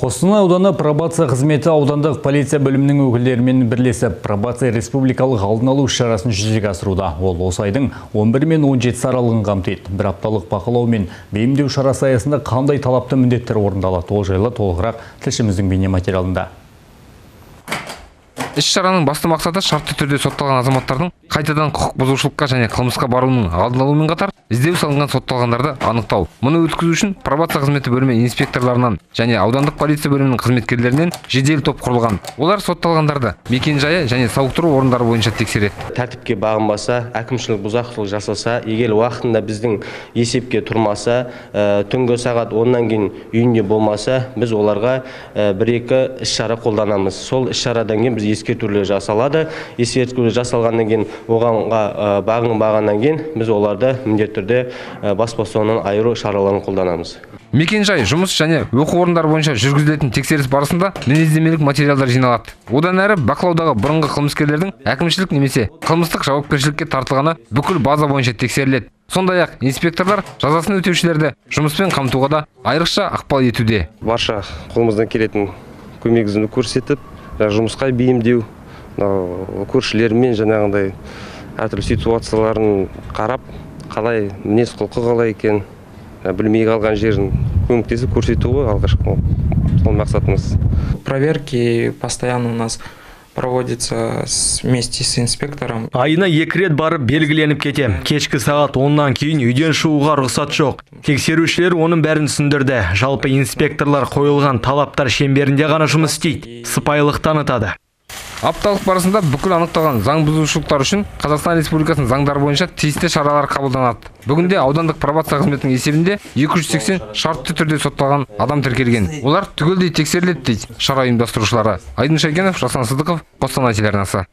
Қостанай ауданы пробация қызметі аудандық полиция бөлімінің өкілдерімен бірлесіп пробация республикалық алдын алу іс-шарасын жүзеге асыруда. Ол осы айдың 11 мен 17 аралығын қамтиды. Бір апталық бақылау мен бейімдеу шарасы аясында қандай талапты міндеттер орындалады. Ол жайлы толығырақ тілшіміздің бейне материалында. іс-шараның басты мақсаты шартты түрде сотталған азаматтардың қайтадан құқық бұзушылыққа және қылмысқа баруының алдын алумен қатар іздеу салынған сотталғандарды анықтау. Мұны өткізу үшін пробация қызметі бөлімі инспекторларынан және аудандық полиция бөлімінің қызметкерлерінен жедел топ құрылған. Олар сотталғандарды мекенжайы және сауықтыру орындары бойынша тексереді. Тәртіпке бағынбаса әкімшілік бұзақылық жасаса егер уақытында біздің есепке тұрмаса түнгі сағат оннан кейін үйінде болмаса біз оларға ә, бір екі іс шара қолданамыз. Сол іс шарадан кейін біз ескертулер жасалады. Ескертулер жасалғаннан кейін оғанға бағынбағаннан кейін біз оларды міндетті түрде бас бостандығынан айыру шараларын қолданамыз. Мекенжай жұмыс және оқу орындары бойынша жүргізілетін тексеріс барысында мінездемелік материалдар жиналады. Одан әрі бақылаудағы бұрынғы қылмыскерлердің әкімшілік немесе қылмыстық жауапкершілікке тартылғаны бүкіл база бойынша тексеріледі. Сондай ақ инспекторлар жазасын өтеушілерді жұмыспен қамтуға да айрықша ықпал етуде. Барша қолымыздан келетін көмегімізді көрсетіп жұмысқа бейімдеу мынау көршілермен жаңағындай әртүрлі ситуацияларын қарап қалай мінез құлқы қалай екен білмей қалған жерін көмектесіп көрсету ғой алғашқы сол мақсатымыз. Проверки постоянно у нас проводится вместе с инспектором. Айына екі рет барып белгіленіп кетем. Кешкі сағат 10-нан кейін үйден шығуға рұқсат жоқ. Тексерушілер оның бәрін түсіндірді. Жалпы инспекторлар қойылған талаптар шеңберінде ғана жұмыс істейді. Сыпайылық танытады. Апталық барысында бүкіл анықталған заң бұзушылықтар үшін қазақстан республикасының заңдары бойынша тиісті шаралар қабылданады. Бүгінде аудандық пробация қызметінің есебінде 280 шартты түрде сотталған адам тіркелген. Олар түгелдей тексеріледі дейді шара ұйымдастырушылары. Айдын шайкенов жасан сыдықов қостанай телеарнасы.